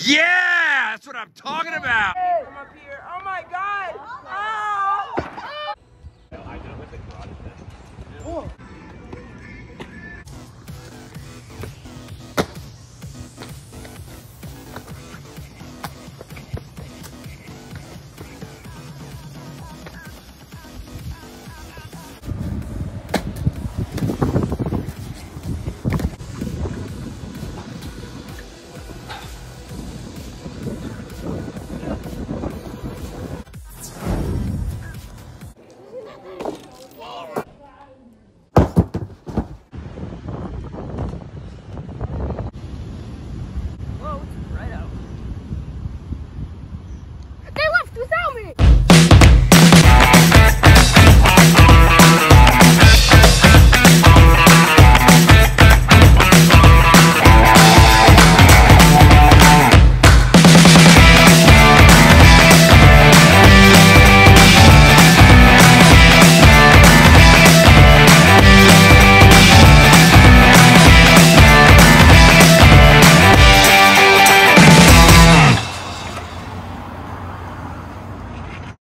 Yeah, that's what I'm talking about. Come up here. Oh my god. Oh.